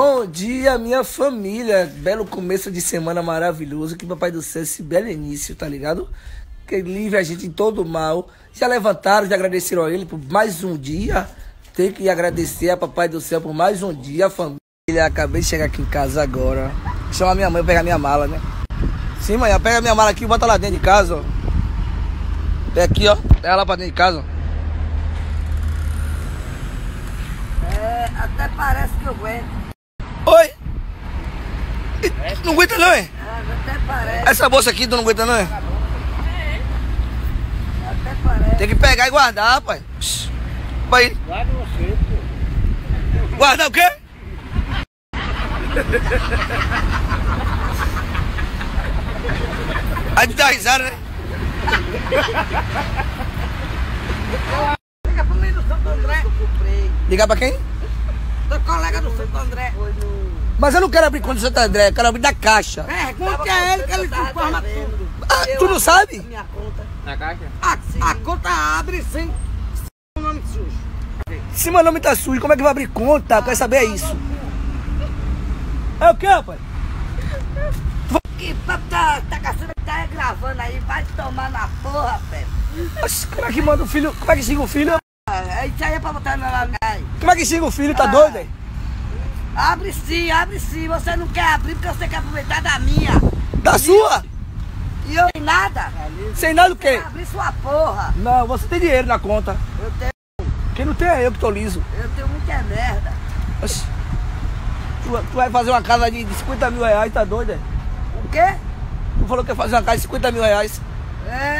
Bom dia, minha família. Belo começo de semana maravilhoso. Que Papai do Céu, esse belo início, tá ligado? Que livre a gente em todo mal. Já levantaram, já agradeceram a ele por mais um dia. Tem que agradecer a Papai do Céu por mais um dia, família. Acabei de chegar aqui em casa agora. Chamar minha mãe pra pegar minha mala, né? Sim, mãe, pega minha mala aqui e bota lá dentro de casa, ó. Pega aqui, ó. Pega lá pra dentro de casa, ó. É, até parece que eu aguento. Não aguenta não, é? Ah, até parece, Essa bolsa aqui tu não aguenta não, é? até parece. Tem que pegar e guardar, rapaz. Psh. Vai. Guarda você, pô. Guardar o quê? Aí tu dá risada, né? Liga pra mim do Santo André. Eu comprei. Ligar pra quem? Tô colega do Santo André. Mas eu não quero abrir conta do Santo André, eu quero abrir da caixa. Pergunte a ele que ele te informa tudo. Ah, Eu tu não sabe? a Minha conta. Na caixa? A, a conta abre sem sem nome sujo. Se meu nome tá sujo, como é que vai abrir conta? Quer saber isso? É o quê, rapaz? Que papo tá, tá caçando que tá gravando aí. Vai tomar na porra, velho. Como é que manda o filho? Como é que xinga o filho? Ah, Isso aí é pra botar na aí. Como é que xinga o filho? Tá Ah. doido, hein? Abre sim, abre sim. Você não quer abrir porque você quer aproveitar da minha. Da sua? E eu sem nada. Sem nada o quê? Abrir sua porra. Não, você tem dinheiro na conta. Eu tenho, Quem não tem é eu que tô liso. eu tenho muita merda. Oxe. Tu, tu vai fazer uma casa de de 50 mil reais, tá doido, é? O quê? Tu falou que ia fazer uma casa de 50 mil reais. É,